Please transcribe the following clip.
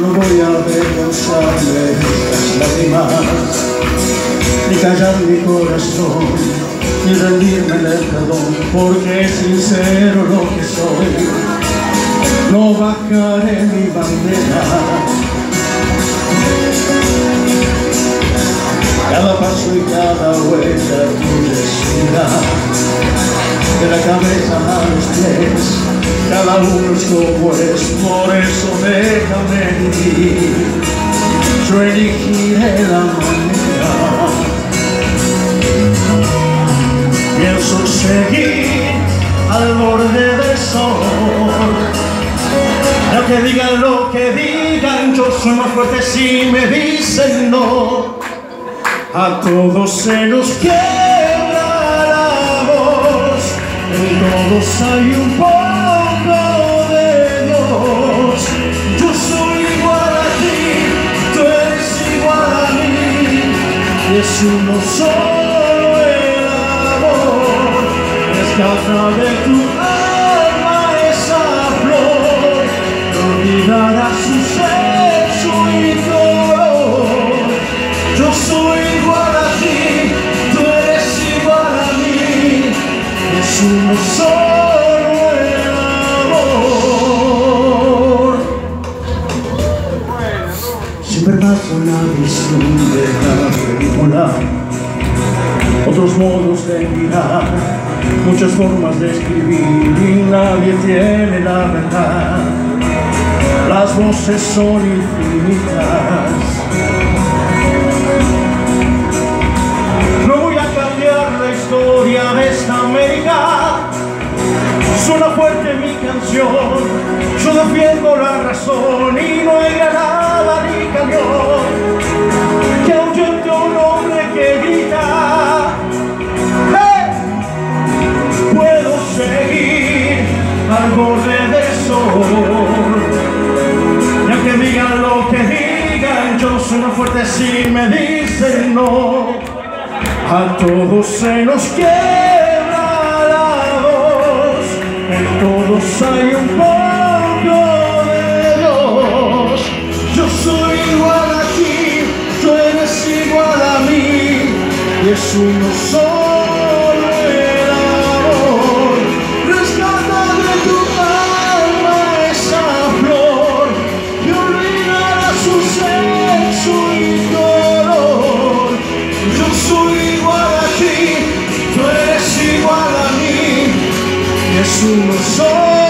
no voy a avergonzarme de las lágrimas, ni callar mi corazón, ni rendirme en perdón, porque sincero lo que soy, no bajaré mi bandera. Cada paso y cada vuelta tuya de la cabeza a los pies, cada uno es como es, por eso déjame vivir, yo elegiré la manera. Pienso seguir al borde del sol, lo que digan, lo que digan, yo soy más fuerte si me dicen no, a todos se la voz, en todos hay un poco de Dios. Yo soy igual a ti, tú eres igual a mí, es uno solo el amor. Rescata de tu una visión de la película, otros modos de mirar, muchas formas de escribir y nadie tiene la verdad. Las voces son infinitas. No voy a cambiar la historia de esta América. Suena fuerte mi canción, yo defiendo la razón y no hay fuerte si me dicen no. A todos se nos quiebra la voz, en todos hay un poco de Dios. Yo soy igual a ti, tú eres igual a mí, y es uno solo a